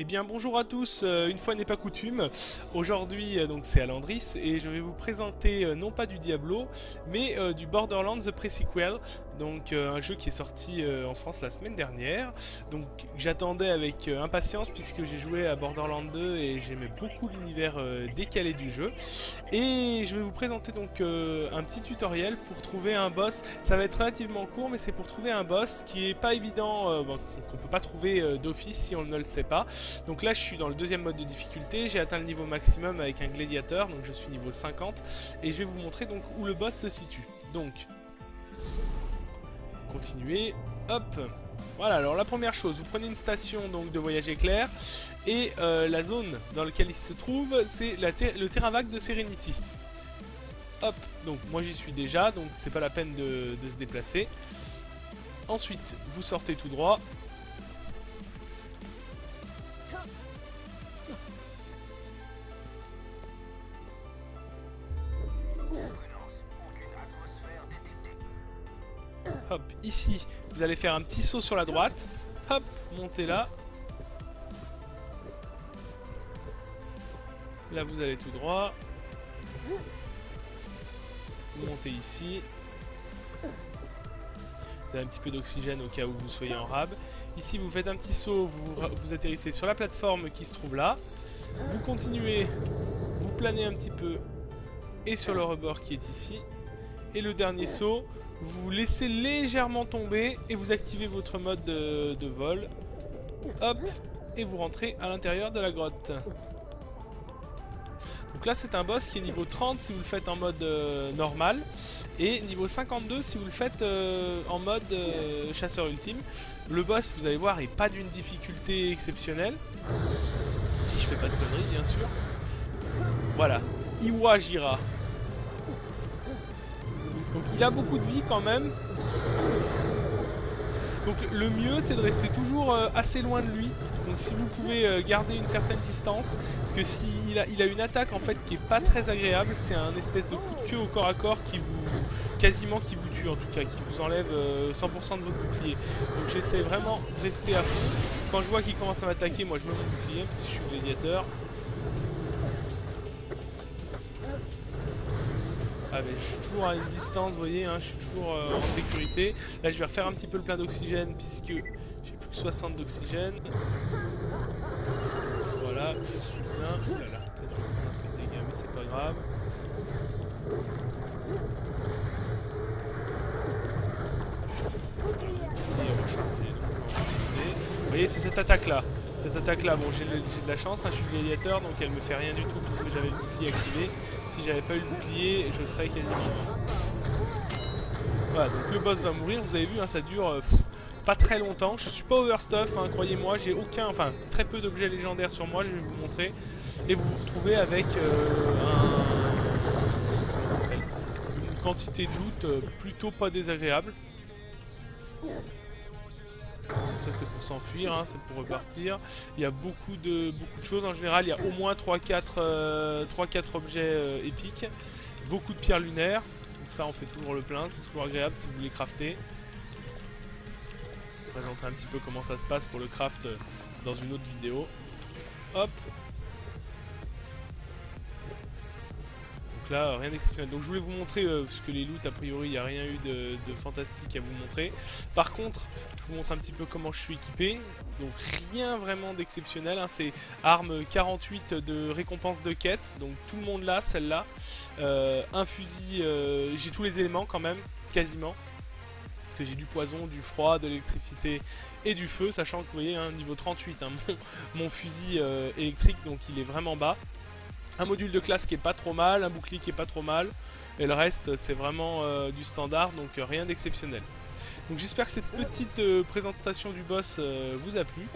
Eh bien bonjour à tous, euh, une fois n'est pas coutume, aujourd'hui euh, donc c'est Alandris et je vais vous présenter euh, non pas du Diablo mais du Borderlands The Pre-Sequel, donc un jeu qui est sorti en France la semaine dernière, donc j'attendais avec impatience puisque j'ai joué à Borderlands 2 et j'aimais beaucoup l'univers décalé du jeu. Et je vais vous présenter donc un petit tutoriel pour trouver un boss, ça va être relativement court mais c'est pour trouver un boss qui est pas évident, qu'on peut pas trouver d'office si on ne le sait pas. Donc là je suis dans le deuxième mode de difficulté, j'ai atteint le niveau maximum avec un gladiateur, donc je suis niveau 50, et je vais vous montrer donc où le boss se situe. Donc, continuez, hop. Voilà, alors la première chose, vous prenez une station donc de voyage éclair, et euh, la zone dans laquelle il se trouve, c'est le terrain vague de Serenity. Hop, donc moi j'y suis déjà, donc c'est pas la peine de se déplacer. Ensuite, vous sortez tout droit, Hop, ici, vous allez faire un petit saut sur la droite. Hop, montez là. Là, vous allez tout droit. Vous montez ici. Vous avez un petit peu d'oxygène au cas où vous soyez en rab. Ici, vous faites un petit saut, vous, vous atterrissez sur la plateforme qui se trouve là. Vous continuez, vous planez un petit peu et sur le rebord qui est ici. Et le dernier saut, vous laissez légèrement tomber et vous activez votre mode de, vol. Hop, et vous rentrez à l'intérieur de la grotte. Donc là c'est un boss qui est niveau 30 si vous le faites en mode euh, normal et niveau 52 si vous le faites euh, en mode euh, chasseur ultime. Le boss vous allez voir est pas d'une difficulté exceptionnelle. Si je fais pas de conneries bien sûr. Voilà, Iwajira. Donc il a beaucoup de vie quand même. Donc le mieux c'est de rester toujours euh, assez loin de lui. Donc si vous pouvez euh, garder une certaine distance, parce que s'il a, une attaque en fait qui est pas très agréable, c'est un espèce de coup de queue au corps à corps qui vous quasiment qui vous tue en tout cas, qui vous enlève 100% euh, de votre bouclier. Donc j'essaie vraiment de rester à fond. Quand je vois qu'il commence à m'attaquer, moi je mets mon bouclier, parce que je suis gladiateur. Ah je suis toujours à une distance, vous voyez, hein, je suis toujours euh, en sécurité. Là je vais refaire un petit peu le plein d'oxygène puisque j'ai plus que 60 d'oxygène. Voilà, je suis bien. Là, là, je vais prendre un peu de dégâts mais c'est pas grave. Vous voyez, c'est cette attaque là. Cette attaque là, bon j'ai de la chance, hein, je suis gladiateur donc elle me fait rien du tout puisque j'avais le bouclier activé. Si j'avais pas eu le bouclier, je serais mort. Voilà, donc le boss va mourir, vous avez vu, hein, ça dure euh, pas très longtemps. Je suis pas overstuff, hein, croyez-moi, j'ai aucun, enfin très peu d'objets légendaires sur moi, je vais vous montrer. Et vous vous retrouvez avec euh, une quantité de loot euh, plutôt pas désagréable c'est pour s'enfuir, hein, c'est pour repartir. Il y a beaucoup de, beaucoup de choses en général, il y a au moins 3-4 euh, objets euh, épiques, beaucoup de pierres lunaires, donc ça on fait toujours le plein, c'est toujours agréable si vous voulez crafter. Je vais présenter un petit peu comment ça se passe pour le craft euh, dans une autre vidéo. Hop, rien d'exceptionnel. Donc je voulais vous montrer, euh, parce que les loots, a priori, il n'y a rien eu de, fantastique à vous montrer. Par contre, je vous montre un petit peu comment je suis équipé. Donc rien vraiment d'exceptionnel. Hein. C'est arme 48 de récompense de quête. Donc tout le monde là, celle-là. Euh, un fusil, euh, j'ai tous les éléments quand même, quasiment. Parce que j'ai du poison, du froid, de l'électricité et du feu. Sachant que vous voyez, hein, niveau 38, hein, mon, fusil électrique, donc il est vraiment bas un module de classe qui est pas trop mal, un bouclier qui est pas trop mal, et le reste c'est vraiment euh, du standard, donc euh, rien d'exceptionnel. Donc j'espère que cette petite euh, présentation du boss vous a plu.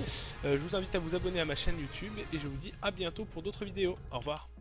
je vous invite à vous abonner à ma chaîne YouTube et je vous dis à bientôt pour d'autres vidéos. Au revoir.